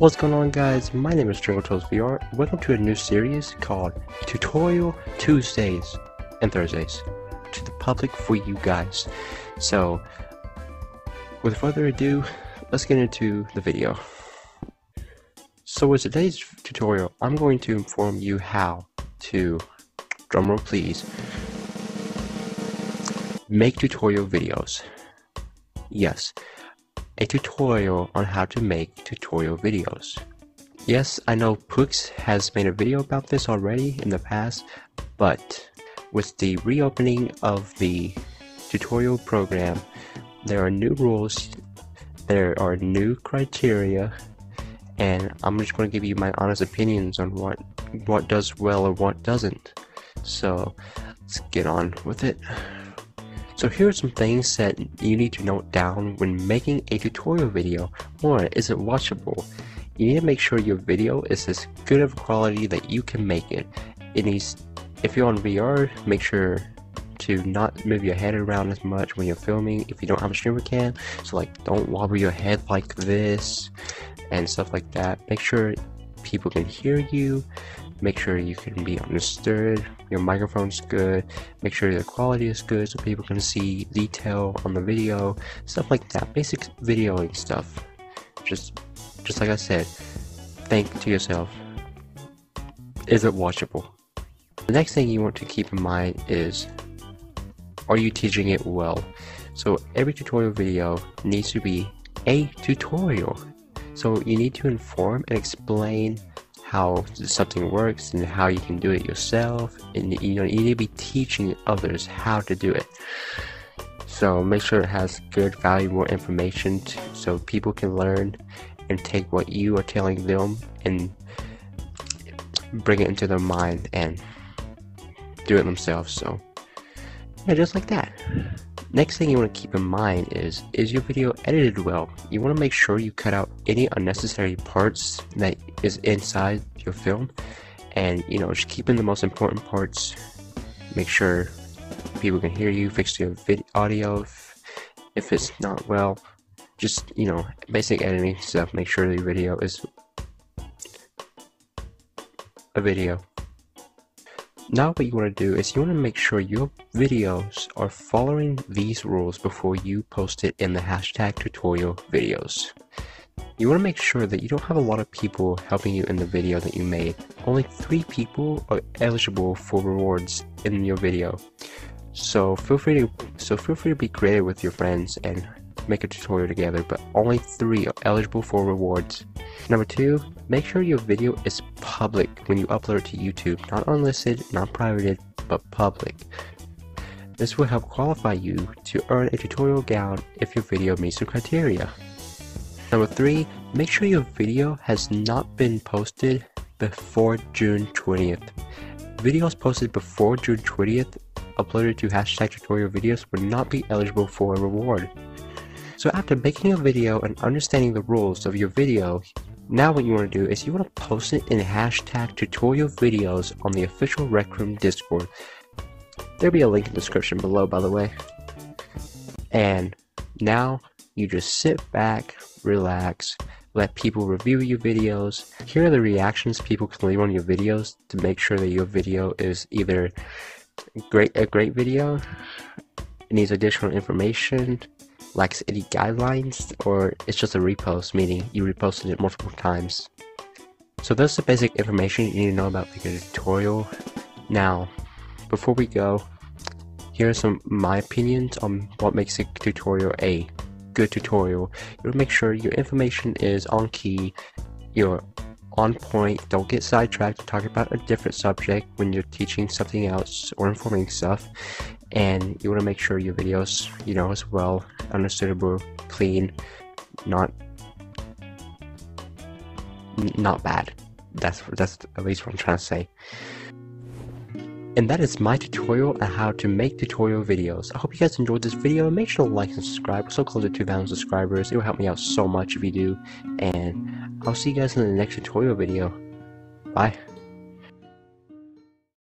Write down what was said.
What's going on guys, my name is Toes VR, welcome to a new series called Tutorial Tuesdays and Thursdays to the public for you guys. So, with further ado, let's get into the video. So with today's tutorial, I'm going to inform you how to, drumroll please, make tutorial videos. Yes, a tutorial on how to make tutorial videos. Yes, I know Pooks has made a video about this already in the past, but with the reopening of the tutorial program, there are new rules, there are new criteria, and I'm just going to give you my honest opinions on what what does well or what doesn't. So, let's get on with it. So here are some things that you need to note down when making a tutorial video. One, is it watchable? You need to make sure your video is as good of quality that you can make it. It needs, if you're on VR, make sure to not move your head around as much when you're filming if you don't have a streamer cam. So like don't wobble your head like this and stuff like that. Make sure people can hear you make sure you can be understood. Your microphone's good. Make sure the quality is good so people can see detail on the video. Stuff like that. Basic videoing stuff. Just just like I said think to yourself is it watchable? The next thing you want to keep in mind is are you teaching it well? So every tutorial video needs to be a tutorial. So you need to inform and explain how something works and how you can do it yourself. And you know you need to be teaching others how to do it. So make sure it has good valuable information to, so people can learn and take what you are telling them and bring it into their mind and do it themselves. So yeah just like that Next thing you want to keep in mind is, is your video edited well? You want to make sure you cut out any unnecessary parts that is inside your film. And you know just keeping the most important parts. Make sure people can hear you fix your video audio if, if it's not well. Just you know basic editing stuff. Make sure the video is a video now what you want to do is you want to make sure your videos are following these rules before you post it in the hashtag tutorial videos. You want to make sure that you don't have a lot of people helping you in the video that you made. Only three people are eligible for rewards in your video. So feel free to so feel free to be creative with your friends and make a tutorial together, but only three are eligible for rewards. Number two, make sure your video is public when you upload it to YouTube, not unlisted, not privated, but public. This will help qualify you to earn a tutorial gown if your video meets the criteria. Number three, make sure your video has not been posted before June 20th. Videos posted before June 20th uploaded to hashtag tutorial videos will not be eligible for a reward. So after making a video and understanding the rules of your video, now what you want to do is you want to post it in hashtag tutorial videos on the official Rec Room Discord. There'll be a link in the description below by the way. And now you just sit back, relax, let people review your videos. Here are the reactions people can leave on your videos to make sure that your video is either great a great video, needs additional information, lacks any guidelines, or it's just a repost, meaning you reposted it multiple times. So that's the basic information you need to know about a tutorial. Now, before we go, here are some my opinions on what makes a tutorial a good tutorial. You will make sure your information is on key, you're on point, don't get sidetracked to talk about a different subject when you're teaching something else or informing stuff, and you want to make sure your videos, you know, as well understandable, clean, not not bad. That's that's at least what I'm trying to say. And that is my tutorial on how to make tutorial videos. I hope you guys enjoyed this video. Make sure to like and subscribe. We're so close to 2,000 subscribers. It will help me out so much if you do. And I'll see you guys in the next tutorial video. Bye.